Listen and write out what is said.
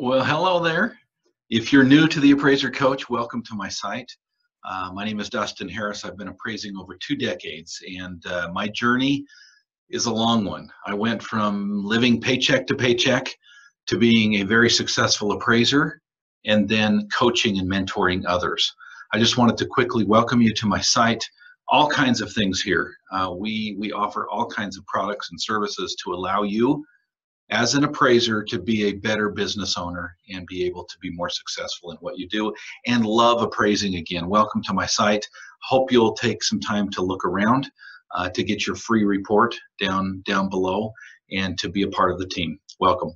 Well, hello there. If you're new to the Appraiser Coach, welcome to my site. Uh, my name is Dustin Harris. I've been appraising over two decades, and uh, my journey is a long one. I went from living paycheck to paycheck to being a very successful appraiser and then coaching and mentoring others. I just wanted to quickly welcome you to my site. All kinds of things here. Uh, we, we offer all kinds of products and services to allow you as an appraiser to be a better business owner and be able to be more successful in what you do and love appraising again. Welcome to my site. Hope you'll take some time to look around uh, to get your free report down down below and to be a part of the team. Welcome.